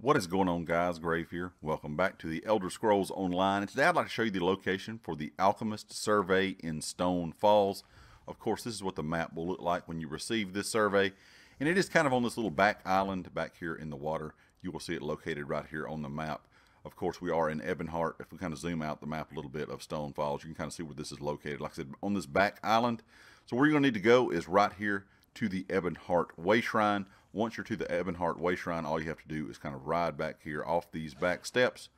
What is going on guys? Grave here. Welcome back to the Elder Scrolls Online. And today I'd like to show you the location for the Alchemist Survey in Stonefalls. Of course, this is what the map will look like when you receive this survey. And it is kind of on this little back island back here in the water. You will see it located right here on the map. Of course, we are in Ebonheart. If we kind of zoom out the map a little bit of Stonefalls, you can kind of see where this is located. Like I said, on this back island. So where you're going to need to go is right here to the Ebonheart Way Shrine. Once you're to the Ebonheart Way Shrine, all you have to do is kind of ride back here off these back steps,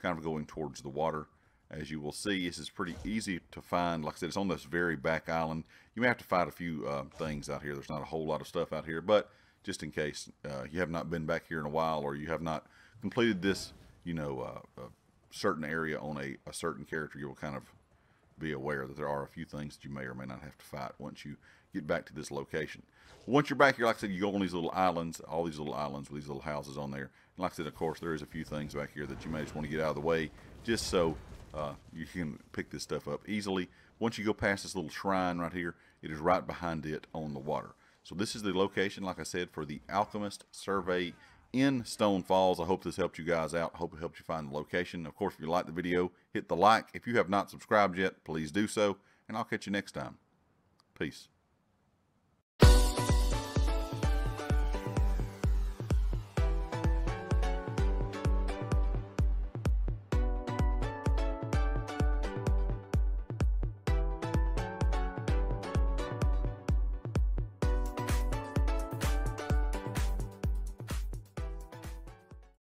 kind of going towards the water. As you will see, this is pretty easy to find. Like I said, it's on this very back island. You may have to fight a few uh, things out here. There's not a whole lot of stuff out here, but just in case uh, you have not been back here in a while or you have not completed this, you know, uh, certain area on a, a certain character, you'll kind of be aware that there are a few things that you may or may not have to fight once you get back to this location. Once you're back here, like I said, you go on these little islands, all these little islands with these little houses on there. And like I said, of course, there is a few things back here that you may just want to get out of the way just so uh, you can pick this stuff up easily. Once you go past this little shrine right here, it is right behind it on the water. So this is the location, like I said, for the Alchemist Survey in Stonefalls. I hope this helped you guys out. I hope it helped you find the location. Of course, if you like the video, hit the like. If you have not subscribed yet, please do so. And I'll catch you next time. Peace.